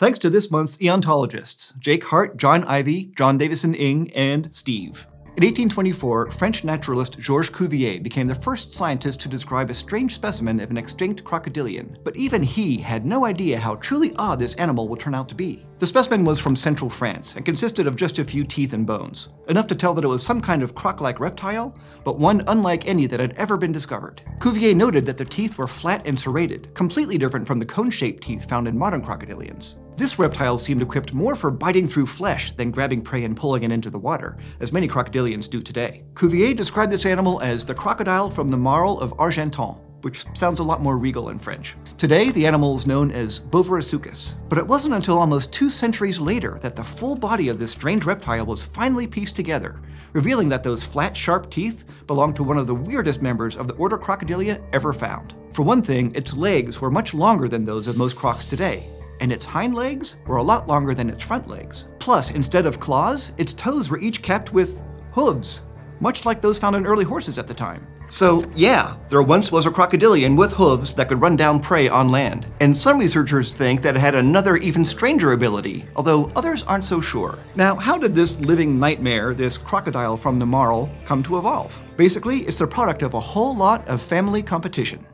Thanks to this month's eontologists, Jake Hart, John Ivy, John Davison Ing, and Steve. In 1824, French naturalist Georges Cuvier became the first scientist to describe a strange specimen of an extinct crocodilian, but even he had no idea how truly odd this animal would turn out to be. The specimen was from central France and consisted of just a few teeth and bones, enough to tell that it was some kind of croc-like reptile, but one unlike any that had ever been discovered. Cuvier noted that the teeth were flat and serrated, completely different from the cone-shaped teeth found in modern crocodilians. This reptile seemed equipped more for biting through flesh than grabbing prey and pulling it into the water, as many crocodilians do today. Cuvier described this animal as the crocodile from the Marl of Argenton, which sounds a lot more regal in French. Today, the animal is known as Boverisuchus, but it wasn't until almost two centuries later that the full body of this strange reptile was finally pieced together, revealing that those flat, sharp teeth belonged to one of the weirdest members of the order Crocodilia ever found. For one thing, its legs were much longer than those of most crocs today, and its hind legs were a lot longer than its front legs. Plus, instead of claws, its toes were each capped with hooves, much like those found in early horses at the time. So, yeah, there once was a crocodilian with hooves that could run down prey on land, and some researchers think that it had another even stranger ability, although others aren't so sure. Now, how did this living nightmare, this crocodile from the marl, come to evolve? Basically, it's the product of a whole lot of family competition.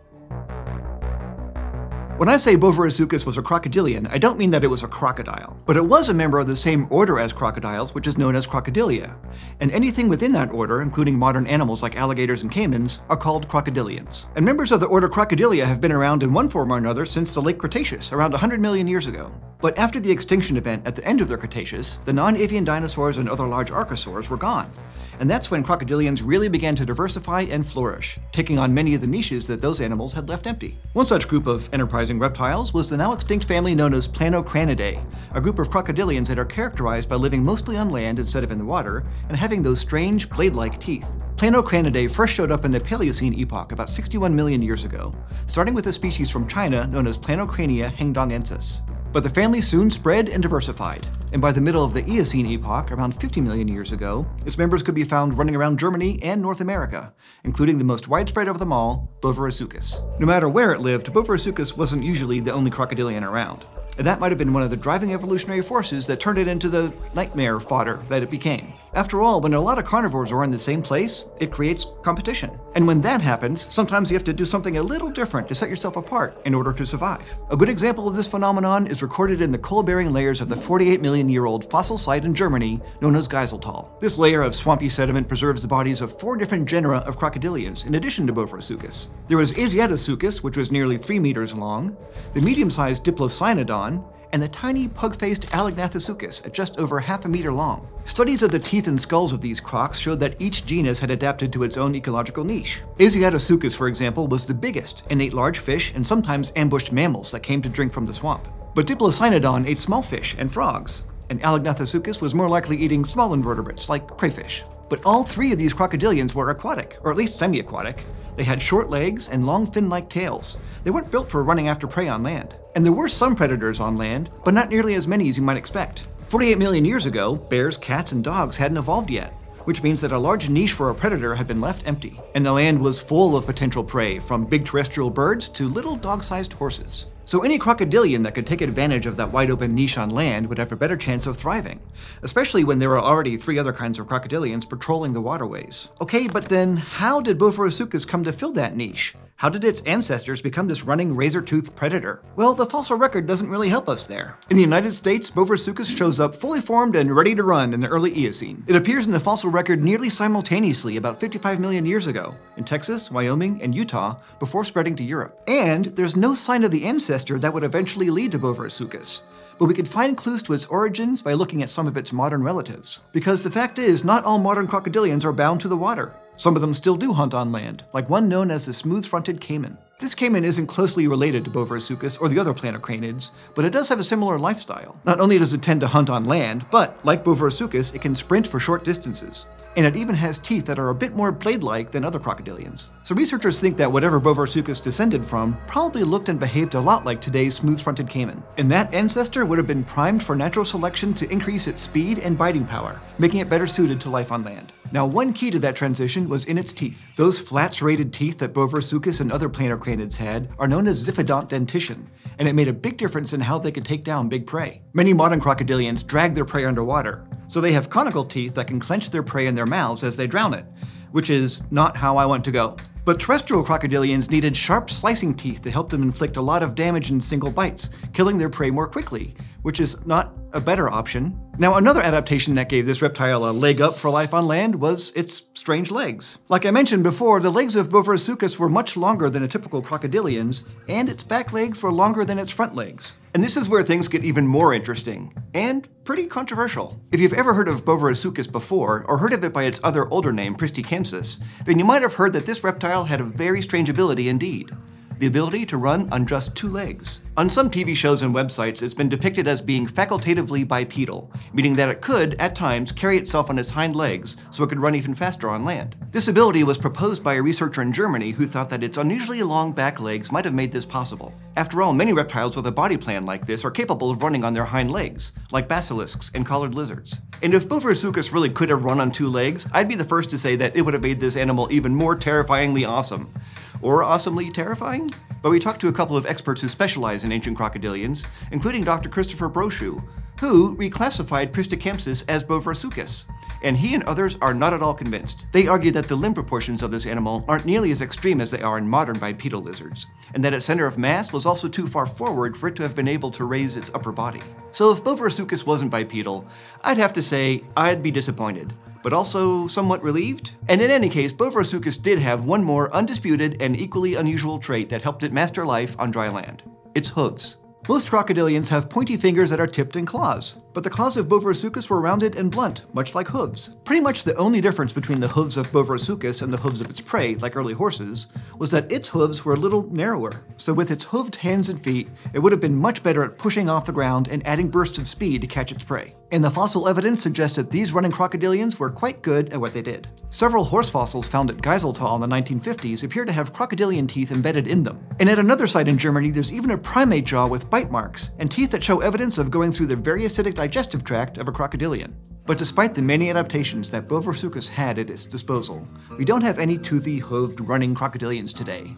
When I say Boverisuchus was a crocodilian, I don't mean that it was a crocodile, but it was a member of the same order as crocodiles, which is known as Crocodilia. And anything within that order, including modern animals like alligators and caimans, are called crocodilians. And members of the order Crocodilia have been around in one form or another since the late Cretaceous, around 100 million years ago. But after the extinction event at the end of the Cretaceous, the non-avian dinosaurs and other large archosaurs were gone. And that's when crocodilians really began to diversify and flourish, taking on many of the niches that those animals had left empty. One such group of enterprising reptiles was the now extinct family known as Planocraniidae, a group of crocodilians that are characterized by living mostly on land instead of in the water, and having those strange blade-like teeth. Planocraniidae first showed up in the Paleocene epoch about 61 million years ago, starting with a species from China known as Planocrania hengdongensis. But the family soon spread and diversified, and by the middle of the Eocene epoch, around 50 million years ago, its members could be found running around Germany and North America, including the most widespread of them all, Boverisuchus. No matter where it lived, Boverisuchus wasn't usually the only crocodilian around and that might have been one of the driving evolutionary forces that turned it into the nightmare fodder that it became. After all, when a lot of carnivores are in the same place, it creates competition. And when that happens, sometimes you have to do something a little different to set yourself apart in order to survive. A good example of this phenomenon is recorded in the coal-bearing layers of the 48 million year old fossil site in Germany known as Geiseltal. This layer of swampy sediment preserves the bodies of four different genera of crocodilians, in addition to Boverisuchus. There was Asiatosuchus, which was nearly 3 meters long, the medium-sized Diplocynodon, and the tiny pug-faced Allognathosuchus at just over half a meter long. Studies of the teeth and skulls of these crocs showed that each genus had adapted to its own ecological niche. Asiatosuchus, for example, was the biggest and ate large fish and sometimes ambushed mammals that came to drink from the swamp. But Diplocynodon ate small fish and frogs, and Allognathosuchus was more likely eating small invertebrates like crayfish. But all three of these crocodilians were aquatic, or at least semi-aquatic. They had short legs and long fin-like tails. They weren't built for running after prey on land. And there were some predators on land, but not nearly as many as you might expect. 48 million years ago, bears, cats, and dogs hadn't evolved yet, which means that a large niche for a predator had been left empty, and the land was full of potential prey, from big terrestrial birds to little dog-sized horses. So any crocodilian that could take advantage of that wide open niche on land would have a better chance of thriving, especially when there are already three other kinds of crocodilians patrolling the waterways. Okay, but then how did Boverisuchus come to fill that niche? How did its ancestors become this running razor-toothed predator? Well, the fossil record doesn't really help us there. In the United States, Boverisuchus shows up fully formed and ready to run in the early Eocene. It appears in the fossil record nearly simultaneously about 55 million years ago, in Texas, Wyoming, and Utah, before spreading to Europe. And there's no sign of the ancestor that would eventually lead to Boverisuchus but we could find clues to its origins by looking at some of its modern relatives. Because the fact is, not all modern crocodilians are bound to the water. Some of them still do hunt on land, like one known as the smooth-fronted caiman. This caiman isn't closely related to Boverisuchus or the other planocraniids, but it does have a similar lifestyle. Not only does it tend to hunt on land, but, like Boverisuchus, it can sprint for short distances and it even has teeth that are a bit more blade-like than other crocodilians. So researchers think that whatever Boverisuchus descended from probably looked and behaved a lot like today's smooth-fronted caiman. And that ancestor would have been primed for natural selection to increase its speed and biting power, making it better suited to life on land. Now, one key to that transition was in its teeth. Those flat serrated teeth that Boverisuchus and other planocraniids had are known as ziphodont dentition, and it made a big difference in how they could take down big prey. Many modern crocodilians drag their prey underwater, so they have conical teeth that can clench their prey in their mouths as they drown it, which is not how I want to go. But terrestrial crocodilians needed sharp slicing teeth to help them inflict a lot of damage in single bites, killing their prey more quickly, which is not a better option. Now, another adaptation that gave this reptile a leg up for life on land was its strange legs. Like I mentioned before, the legs of Boverisuchus were much longer than a typical crocodilian's, and its back legs were longer than its front legs. And this is where things get even more interesting, and pretty controversial. If you've ever heard of Boverisuchus before, or heard of it by its other older name, Pristichampsus, then you might have heard that this reptile had a very strange ability indeed the ability to run on just two legs. On some TV shows and websites, it's been depicted as being facultatively bipedal, meaning that it could, at times, carry itself on its hind legs so it could run even faster on land. This ability was proposed by a researcher in Germany who thought that its unusually long back legs might have made this possible. After all, many reptiles with a body plan like this are capable of running on their hind legs, like basilisks and collared lizards. And if Boverisuchus really could have run on two legs, I'd be the first to say that it would have made this animal even more terrifyingly awesome or awesomely terrifying? But we talked to a couple of experts who specialize in ancient crocodilians, including Dr. Christopher Brochu, who reclassified Pristichampsus as Boverisuchus, and he and others are not at all convinced. They argue that the limb proportions of this animal aren't nearly as extreme as they are in modern bipedal lizards, and that its center of mass was also too far forward for it to have been able to raise its upper body. So if Boverisuchus wasn't bipedal, I'd have to say I'd be disappointed but also somewhat relieved? And in any case, Boverisuchus did have one more undisputed and equally unusual trait that helped it master life on dry land. Its hooves. Most crocodilians have pointy fingers that are tipped in claws, but the claws of Boverisuchus were rounded and blunt, much like hooves. Pretty much the only difference between the hooves of Boverisuchus and the hooves of its prey, like early horses, was that its hooves were a little narrower, so with its hooved hands and feet, it would have been much better at pushing off the ground and adding bursts of speed to catch its prey. And the fossil evidence suggests that these running crocodilians were quite good at what they did. Several horse fossils found at Geiseltal in the 1950s appear to have crocodilian teeth embedded in them. And at another site in Germany, there's even a primate jaw with bite marks, and teeth that show evidence of going through the very acidic digestive tract of a crocodilian. But despite the many adaptations that Boverisuchus had at its disposal, we don't have any toothy, hooved, running crocodilians today.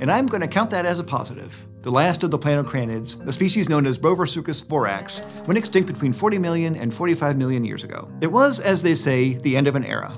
And I'm going to count that as a positive. The last of the planocraniids, the species known as Boverisuchus vorax, went extinct between 40 million and 45 million years ago. It was, as they say, the end of an era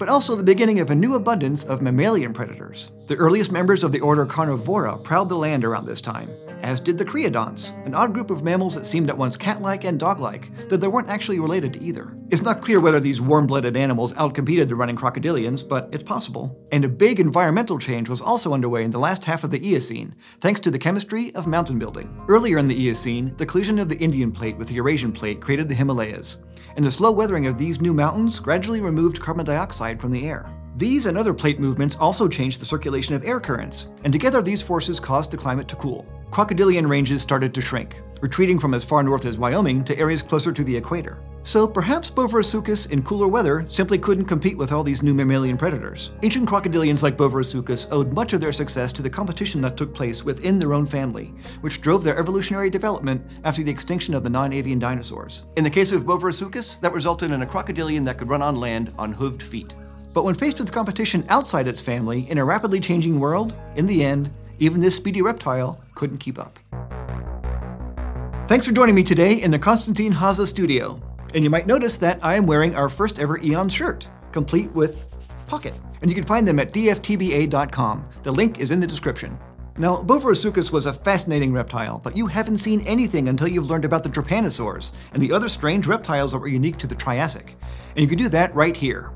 but also the beginning of a new abundance of mammalian predators. The earliest members of the order Carnivora prowled the land around this time, as did the creodonts, an odd group of mammals that seemed at once cat-like and dog-like, though they weren't actually related to either. It's not clear whether these warm-blooded animals outcompeted the running crocodilians, but it's possible. And a big environmental change was also underway in the last half of the Eocene, thanks to the chemistry of mountain building. Earlier in the Eocene, the collision of the Indian plate with the Eurasian plate created the Himalayas, and the slow weathering of these new mountains gradually removed carbon dioxide from the air. These and other plate movements also changed the circulation of air currents, and together these forces caused the climate to cool. Crocodilian ranges started to shrink, retreating from as far north as Wyoming to areas closer to the equator. So perhaps Boverisuchus in cooler weather simply couldn't compete with all these new mammalian predators. Ancient crocodilians like Boverisuchus owed much of their success to the competition that took place within their own family, which drove their evolutionary development after the extinction of the non-avian dinosaurs. In the case of Boverisuchus, that resulted in a crocodilian that could run on land on hooved feet. But when faced with competition outside its family in a rapidly changing world, in the end, even this speedy reptile couldn't keep up. Thanks for joining me today in the Konstantin Haza studio. And you might notice that I am wearing our first ever Eon shirt, complete with pocket. And you can find them at dftba.com. The link is in the description. Now, Boverisuchus was a fascinating reptile, but you haven't seen anything until you've learned about the drepanosaurs and the other strange reptiles that were unique to the Triassic. And you can do that right here.